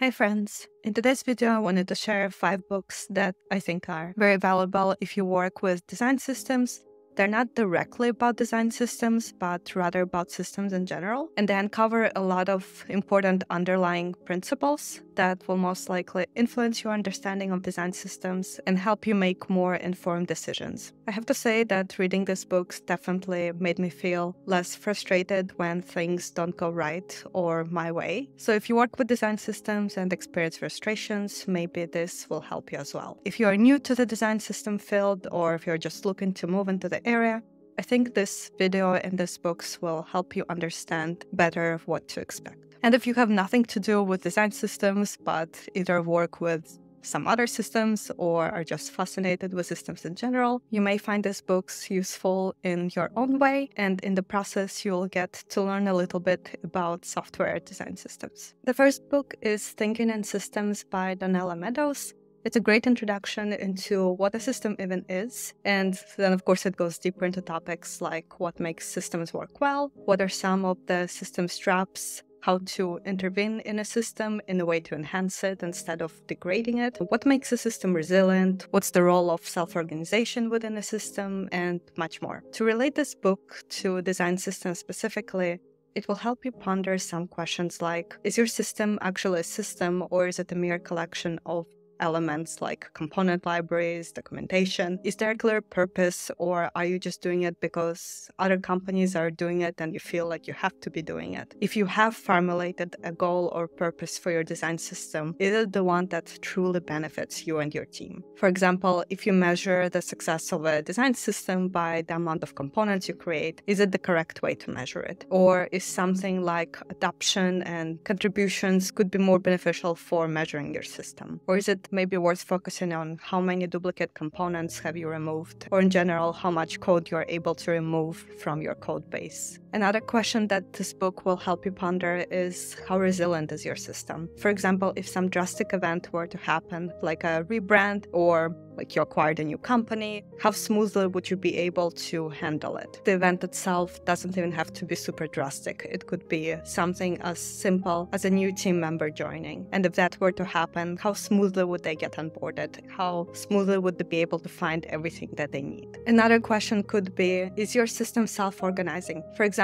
Hi friends! In today's video, I wanted to share five books that I think are very valuable if you work with design systems they're not directly about design systems, but rather about systems in general. And they uncover a lot of important underlying principles that will most likely influence your understanding of design systems and help you make more informed decisions. I have to say that reading these books definitely made me feel less frustrated when things don't go right or my way. So if you work with design systems and experience frustrations, maybe this will help you as well. If you are new to the design system field or if you're just looking to move into the area, I think this video and these books will help you understand better what to expect. And if you have nothing to do with design systems, but either work with some other systems or are just fascinated with systems in general, you may find these books useful in your own way, and in the process, you'll get to learn a little bit about software design systems. The first book is Thinking in Systems by Donella Meadows. It's a great introduction into what a system even is. And then, of course, it goes deeper into topics like what makes systems work well, what are some of the system's traps, how to intervene in a system in a way to enhance it instead of degrading it, what makes a system resilient, what's the role of self organization within a system, and much more. To relate this book to design systems specifically, it will help you ponder some questions like Is your system actually a system, or is it a mere collection of elements like component libraries, documentation? Is there a clear purpose or are you just doing it because other companies are doing it and you feel like you have to be doing it? If you have formulated a goal or purpose for your design system, is it the one that truly benefits you and your team? For example, if you measure the success of a design system by the amount of components you create, is it the correct way to measure it? Or is something like adoption and contributions could be more beneficial for measuring your system? Or is it maybe worth focusing on how many duplicate components have you removed, or in general, how much code you're able to remove from your code base. Another question that this book will help you ponder is how resilient is your system? For example, if some drastic event were to happen, like a rebrand or like you acquired a new company, how smoothly would you be able to handle it? The event itself doesn't even have to be super drastic. It could be something as simple as a new team member joining. And if that were to happen, how smoothly would they get onboarded? How smoothly would they be able to find everything that they need? Another question could be Is your system self organizing? For example,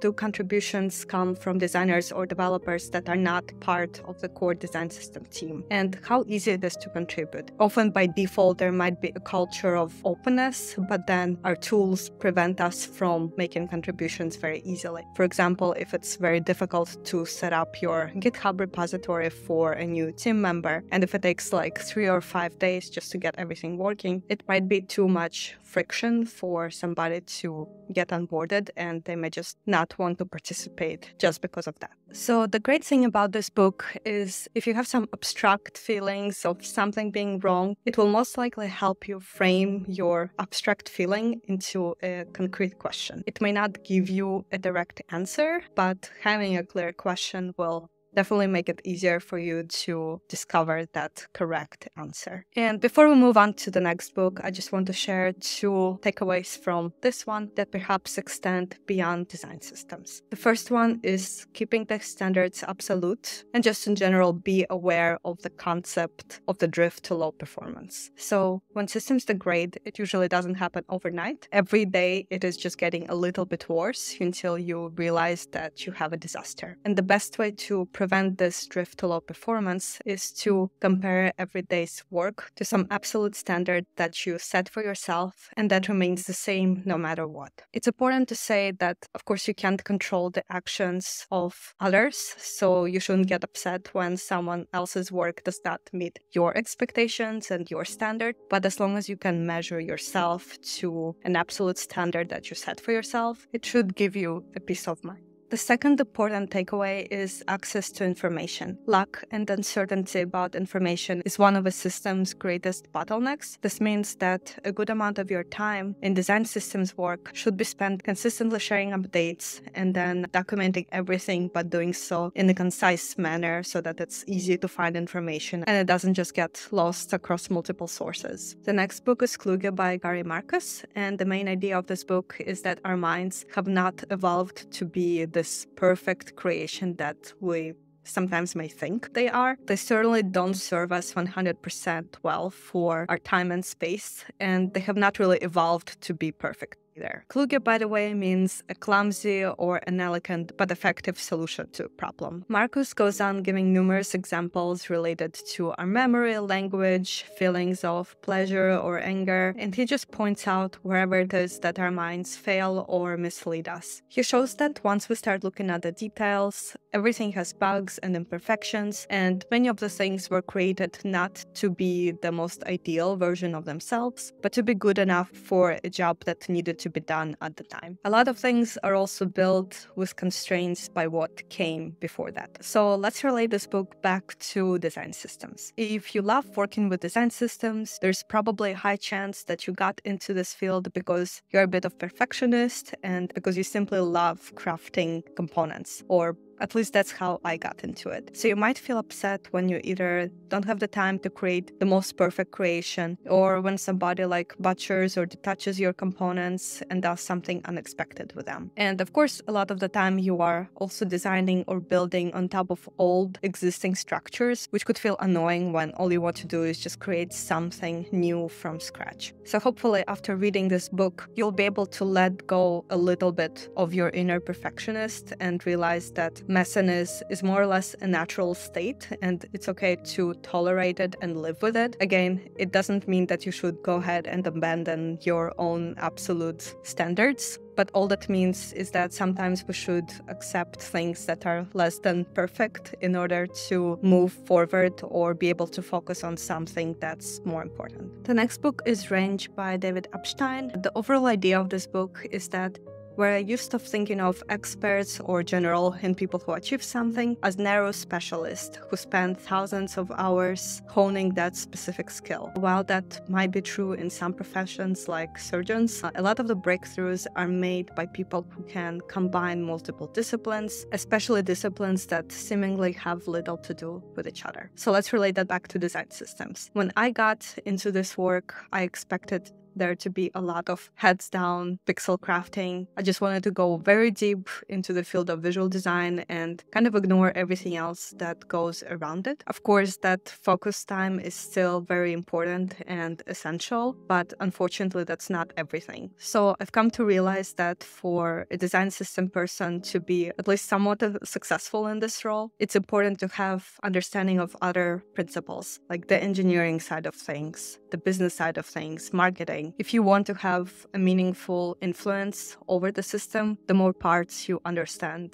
do contributions come from designers or developers that are not part of the core design system team? And how easy it is to contribute? Often by default, there might be a culture of openness, but then our tools prevent us from making contributions very easily. For example, if it's very difficult to set up your GitHub repository for a new team member, and if it takes like three or five days just to get everything working, it might be too much friction for somebody to get onboarded and they may just not want to participate just because of that. So, the great thing about this book is if you have some abstract feelings of something being wrong, it will most likely help you frame your abstract feeling into a concrete question. It may not give you a direct answer, but having a clear question will definitely make it easier for you to discover that correct answer. And before we move on to the next book, I just want to share two takeaways from this one that perhaps extend beyond design systems. The first one is keeping the standards absolute and just in general be aware of the concept of the drift to low performance. So when systems degrade, it usually doesn't happen overnight. Every day it is just getting a little bit worse until you realize that you have a disaster. And the best way to prevent this drift to low performance is to compare every day's work to some absolute standard that you set for yourself and that remains the same no matter what. It's important to say that, of course, you can't control the actions of others, so you shouldn't get upset when someone else's work does not meet your expectations and your standard. But as long as you can measure yourself to an absolute standard that you set for yourself, it should give you a peace of mind. The second important takeaway is access to information. Lack and uncertainty about information is one of a system's greatest bottlenecks. This means that a good amount of your time in design systems work should be spent consistently sharing updates and then documenting everything, but doing so in a concise manner so that it's easy to find information and it doesn't just get lost across multiple sources. The next book is Kluge by Gary Marcus, and the main idea of this book is that our minds have not evolved to be the this perfect creation that we sometimes may think they are. They certainly don't serve us 100% well for our time and space, and they have not really evolved to be perfect there. Kludge, by the way, means a clumsy or inelegant but effective solution to a problem. Marcus goes on giving numerous examples related to our memory, language, feelings of pleasure or anger, and he just points out wherever it is that our minds fail or mislead us. He shows that once we start looking at the details, everything has bugs and imperfections, and many of the things were created not to be the most ideal version of themselves, but to be good enough for a job that needed to be done at the time. A lot of things are also built with constraints by what came before that. So let's relate this book back to design systems. If you love working with design systems, there's probably a high chance that you got into this field because you're a bit of perfectionist and because you simply love crafting components or at least that's how I got into it. So you might feel upset when you either don't have the time to create the most perfect creation, or when somebody like butchers or detaches your components and does something unexpected with them. And of course, a lot of the time you are also designing or building on top of old existing structures, which could feel annoying when all you want to do is just create something new from scratch. So hopefully, after reading this book, you'll be able to let go a little bit of your inner perfectionist and realize that messiness is more or less a natural state and it's okay to tolerate it and live with it. Again, it doesn't mean that you should go ahead and abandon your own absolute standards. But all that means is that sometimes we should accept things that are less than perfect in order to move forward or be able to focus on something that's more important. The next book is Range by David Epstein. The overall idea of this book is that where I used to thinking of experts or general and people who achieve something as narrow specialists who spend thousands of hours honing that specific skill. While that might be true in some professions like surgeons, a lot of the breakthroughs are made by people who can combine multiple disciplines, especially disciplines that seemingly have little to do with each other. So let's relate that back to design systems. When I got into this work, I expected there to be a lot of heads down pixel crafting. I just wanted to go very deep into the field of visual design and kind of ignore everything else that goes around it. Of course, that focus time is still very important and essential, but unfortunately, that's not everything. So I've come to realize that for a design system person to be at least somewhat successful in this role, it's important to have understanding of other principles, like the engineering side of things, the business side of things, marketing if you want to have a meaningful influence over the system, the more parts you understand,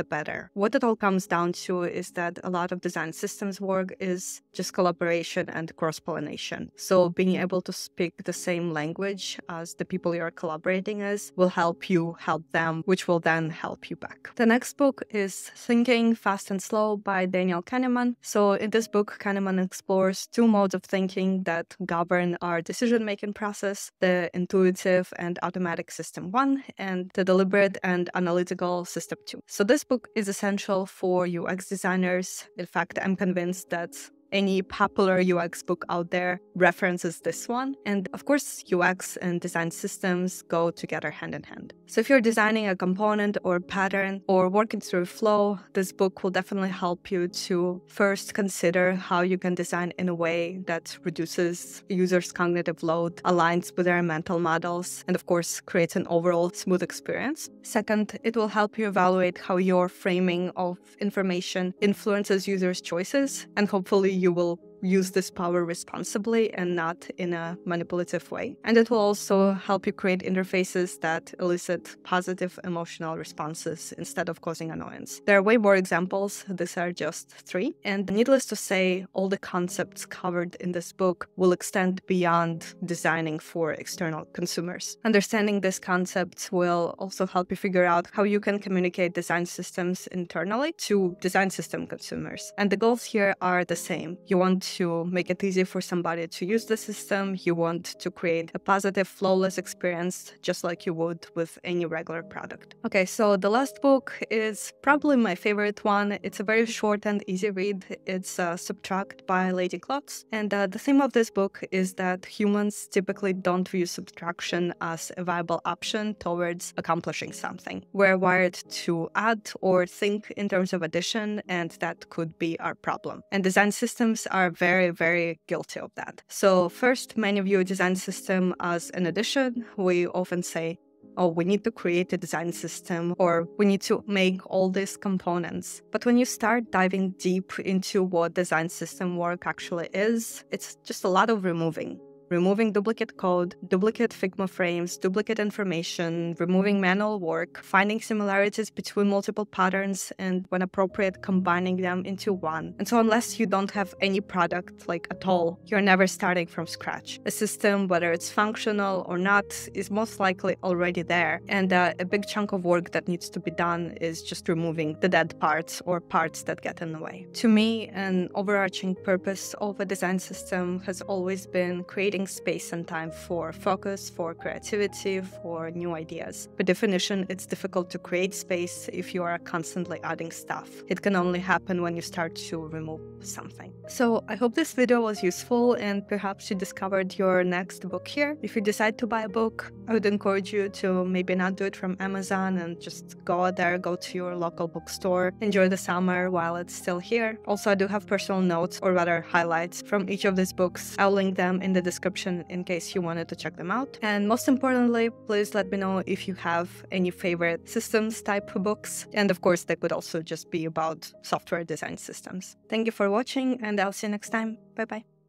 the better. What it all comes down to is that a lot of design systems work is just collaboration and cross pollination. So, being able to speak the same language as the people you're collaborating with will help you help them, which will then help you back. The next book is Thinking Fast and Slow by Daniel Kahneman. So, in this book, Kahneman explores two modes of thinking that govern our decision making process the intuitive and automatic system one, and the deliberate and analytical system two. So, this book is essential for UX designers. In fact, I'm convinced that any popular UX book out there references this one. And of course, UX and design systems go together hand in hand. So if you're designing a component or pattern or working through a flow, this book will definitely help you to first consider how you can design in a way that reduces users' cognitive load, aligns with their mental models, and of course, creates an overall smooth experience. Second, it will help you evaluate how your framing of information influences users' choices and hopefully you will use this power responsibly and not in a manipulative way. And it will also help you create interfaces that elicit positive emotional responses instead of causing annoyance. There are way more examples, these are just three. And needless to say, all the concepts covered in this book will extend beyond designing for external consumers. Understanding these concepts will also help you figure out how you can communicate design systems internally to design system consumers. And the goals here are the same. You want to make it easy for somebody to use the system. You want to create a positive, flawless experience, just like you would with any regular product. Okay, so the last book is probably my favorite one. It's a very short and easy read. It's uh, Subtract by Leidy Klotz. And uh, the theme of this book is that humans typically don't view subtraction as a viable option towards accomplishing something. We're wired to add or think in terms of addition, and that could be our problem. And design systems are very, very guilty of that. So, first, many view design system as an addition. We often say, oh, we need to create a design system or we need to make all these components. But when you start diving deep into what design system work actually is, it's just a lot of removing removing duplicate code, duplicate Figma frames, duplicate information, removing manual work, finding similarities between multiple patterns, and when appropriate, combining them into one. And so, unless you don't have any product like at all, you're never starting from scratch. A system, whether it's functional or not, is most likely already there. And uh, a big chunk of work that needs to be done is just removing the dead parts or parts that get in the way. To me, an overarching purpose of a design system has always been creating space and time for focus, for creativity, for new ideas. By definition, it's difficult to create space if you are constantly adding stuff. It can only happen when you start to remove something. So I hope this video was useful and perhaps you discovered your next book here. If you decide to buy a book, I would encourage you to maybe not do it from Amazon and just go out there, go to your local bookstore, enjoy the summer while it's still here. Also, I do have personal notes or rather highlights from each of these books. I'll link them in the description description in case you wanted to check them out. And most importantly, please let me know if you have any favorite systems type books. And of course, they could also just be about software design systems. Thank you for watching, and I'll see you next time. Bye bye.